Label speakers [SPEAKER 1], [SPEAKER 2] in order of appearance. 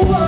[SPEAKER 1] over.